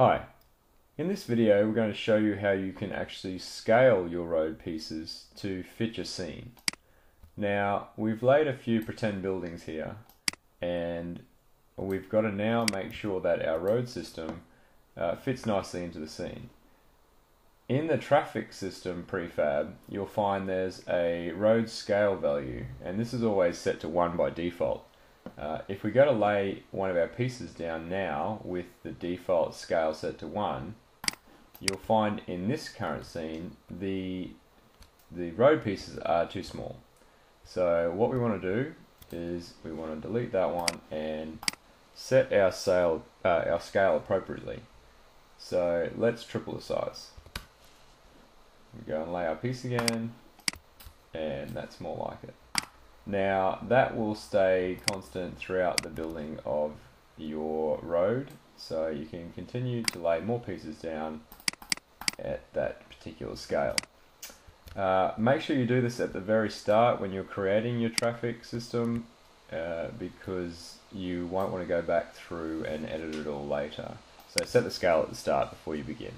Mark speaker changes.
Speaker 1: Hi, in this video we're going to show you how you can actually scale your road pieces to fit your scene. Now we've laid a few pretend buildings here and we've got to now make sure that our road system uh, fits nicely into the scene. In the traffic system prefab you'll find there's a road scale value and this is always set to 1 by default. Uh, if we go to lay one of our pieces down now with the default scale set to 1, you'll find in this current scene the, the road pieces are too small. So what we want to do is we want to delete that one and set our, uh, our scale appropriately. So let's triple the size. We go and lay our piece again, and that's more like it. Now that will stay constant throughout the building of your road so you can continue to lay more pieces down at that particular scale. Uh, make sure you do this at the very start when you're creating your traffic system uh, because you won't want to go back through and edit it all later. So set the scale at the start before you begin.